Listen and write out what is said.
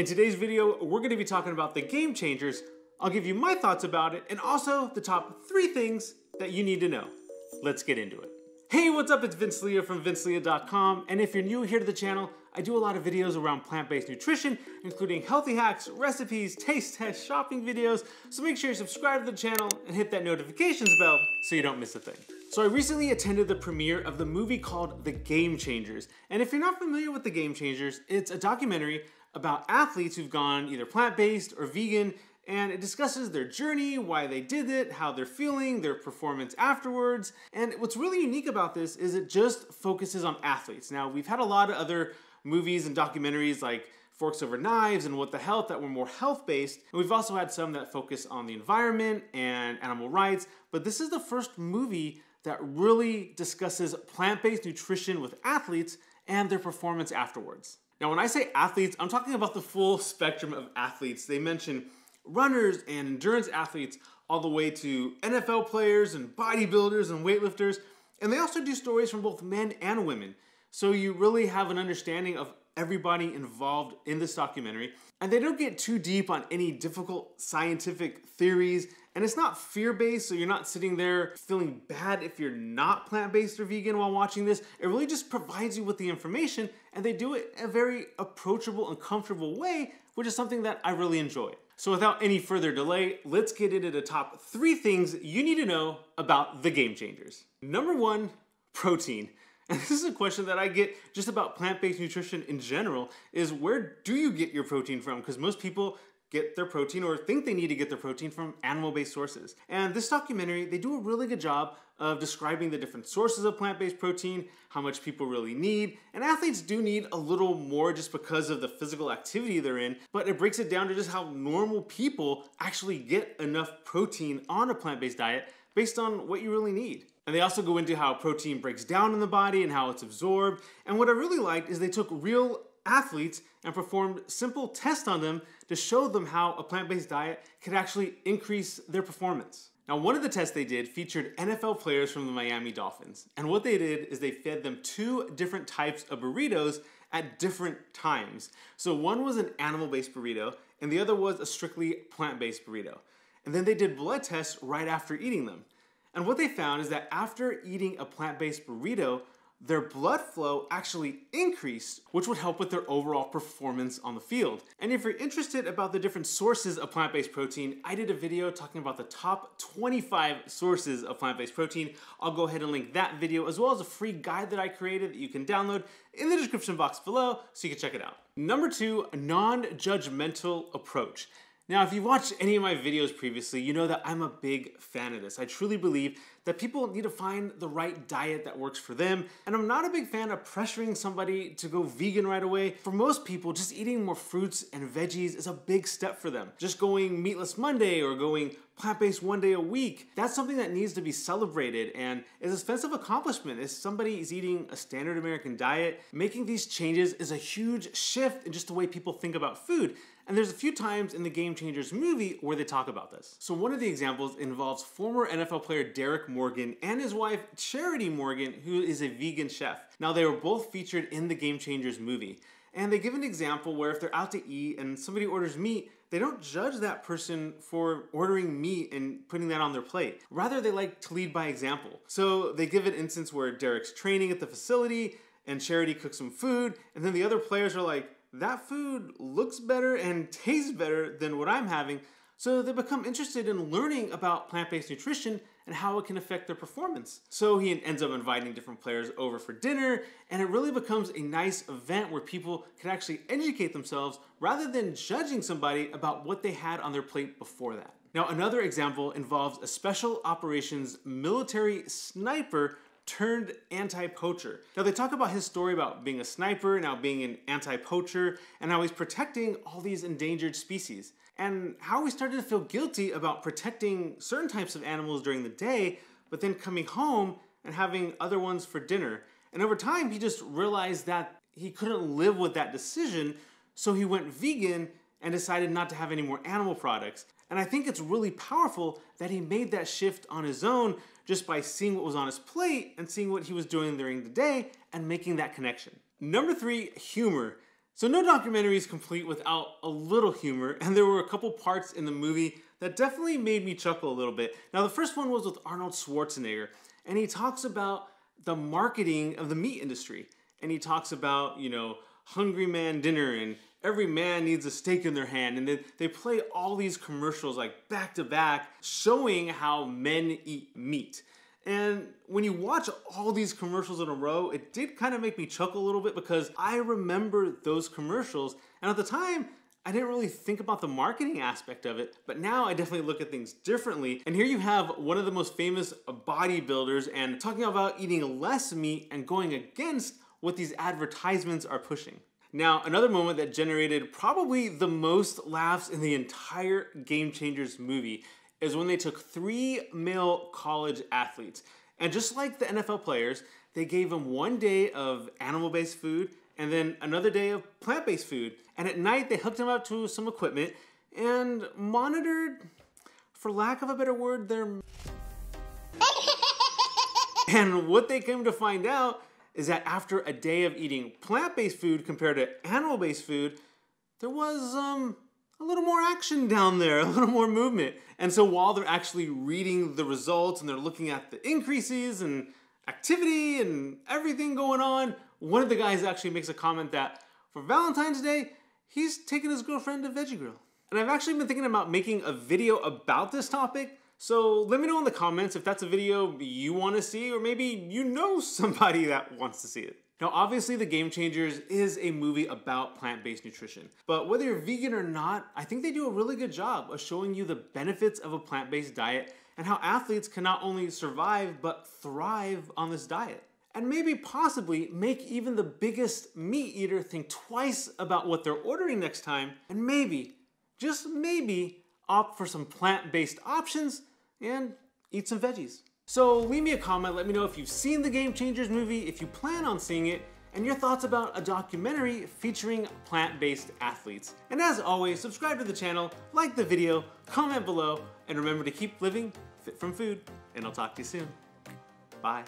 In today's video, we're going to be talking about the game changers. I'll give you my thoughts about it and also the top three things that you need to know. Let's get into it. Hey, what's up? It's Vince Lia from vincelia.com. And if you're new here to the channel, I do a lot of videos around plant-based nutrition, including healthy hacks, recipes, taste tests, shopping videos. So make sure you subscribe to the channel and hit that notifications bell so you don't miss a thing. So I recently attended the premiere of the movie called The Game Changers. And if you're not familiar with The Game Changers, it's a documentary about athletes who've gone either plant-based or vegan and it discusses their journey, why they did it, how they're feeling, their performance afterwards. And what's really unique about this is it just focuses on athletes. Now, we've had a lot of other movies and documentaries like Forks Over Knives and What the Health that were more health based. And we've also had some that focus on the environment and animal rights. But this is the first movie that really discusses plant based nutrition with athletes and their performance afterwards. Now, when I say athletes, I'm talking about the full spectrum of athletes. They mention runners and endurance athletes, all the way to NFL players and bodybuilders and weightlifters. And they also do stories from both men and women. So you really have an understanding of everybody involved in this documentary. And they don't get too deep on any difficult scientific theories. And it's not fear based, so you're not sitting there feeling bad if you're not plant based or vegan while watching this. It really just provides you with the information, and they do it in a very approachable and comfortable way, which is something that I really enjoy. So without any further delay, let's get into the top three things you need to know about the game changers. Number one, protein. And this is a question that I get just about plant-based nutrition in general is where do you get your protein from? Because most people get their protein or think they need to get their protein from animal-based sources. And this documentary, they do a really good job of describing the different sources of plant-based protein, how much people really need. And athletes do need a little more just because of the physical activity they're in, but it breaks it down to just how normal people actually get enough protein on a plant-based diet based on what you really need. And they also go into how protein breaks down in the body and how it's absorbed. And what I really liked is they took real athletes and performed simple tests on them to show them how a plant-based diet could actually increase their performance. Now, one of the tests they did featured NFL players from the Miami Dolphins. And what they did is they fed them two different types of burritos at different times. So one was an animal-based burrito and the other was a strictly plant-based burrito. And then they did blood tests right after eating them. And what they found is that after eating a plant-based burrito, their blood flow actually increased, which would help with their overall performance on the field. And if you're interested about the different sources of plant-based protein, I did a video talking about the top 25 sources of plant-based protein. I'll go ahead and link that video as well as a free guide that I created that you can download in the description box below so you can check it out. Number two, non-judgmental approach. Now, if you've watched any of my videos previously, you know that I'm a big fan of this. I truly believe that people need to find the right diet that works for them. And I'm not a big fan of pressuring somebody to go vegan right away. For most people, just eating more fruits and veggies is a big step for them. Just going meatless Monday or going plant-based one day a week, that's something that needs to be celebrated and is a sense of accomplishment. If somebody is eating a standard American diet, making these changes is a huge shift in just the way people think about food. And there's a few times in the Game Changers movie where they talk about this. So one of the examples involves former NFL player Derrick Morgan and his wife Charity Morgan, who is a vegan chef. Now they were both featured in the Game Changers movie. And they give an example where if they're out to eat and somebody orders meat, they don't judge that person for ordering meat and putting that on their plate. Rather, they like to lead by example. So they give an instance where Derrick's training at the facility and Charity cooks some food, and then the other players are like, that food looks better and tastes better than what I'm having. So they become interested in learning about plant-based nutrition and how it can affect their performance. So he ends up inviting different players over for dinner, and it really becomes a nice event where people can actually educate themselves rather than judging somebody about what they had on their plate before that. Now, another example involves a special operations military sniper turned anti-poacher. Now they talk about his story about being a sniper, now being an anti-poacher, and how he's protecting all these endangered species. And how he started to feel guilty about protecting certain types of animals during the day, but then coming home and having other ones for dinner. And over time, he just realized that he couldn't live with that decision, so he went vegan and decided not to have any more animal products. And I think it's really powerful that he made that shift on his own just by seeing what was on his plate and seeing what he was doing during the day and making that connection. Number three, humor. So no documentary is complete without a little humor, and there were a couple parts in the movie that definitely made me chuckle a little bit. Now the first one was with Arnold Schwarzenegger, and he talks about the marketing of the meat industry. And he talks about, you know, hungry man dinner and every man needs a steak in their hand. And then they play all these commercials like back to back showing how men eat meat. And when you watch all these commercials in a row, it did kind of make me chuckle a little bit because I remember those commercials. And at the time, I didn't really think about the marketing aspect of it, but now I definitely look at things differently. And here you have one of the most famous bodybuilders and talking about eating less meat and going against what these advertisements are pushing. Now, another moment that generated probably the most laughs in the entire Game Changers movie is when they took three male college athletes. And just like the NFL players, they gave them one day of animal based food and then another day of plant based food. And at night, they hooked them up to some equipment and monitored, for lack of a better word, their. and what they came to find out is that after a day of eating plant-based food compared to animal-based food, there was um, a little more action down there, a little more movement. And so while they're actually reading the results and they're looking at the increases and activity and everything going on, one of the guys actually makes a comment that for Valentine's Day, he's taking his girlfriend to Veggie Grill. And I've actually been thinking about making a video about this topic so let me know in the comments if that's a video you want to see, or maybe you know somebody that wants to see it. Now, obviously, The Game Changers is a movie about plant based nutrition. But whether you're vegan or not, I think they do a really good job of showing you the benefits of a plant based diet and how athletes can not only survive but thrive on this diet. And maybe possibly make even the biggest meat eater think twice about what they're ordering next time, and maybe, just maybe, opt for some plant based options and eat some veggies. So leave me a comment, let me know if you've seen the Game Changers movie, if you plan on seeing it, and your thoughts about a documentary featuring plant-based athletes. And as always, subscribe to the channel, like the video, comment below, and remember to keep living fit from food, and I'll talk to you soon. Bye.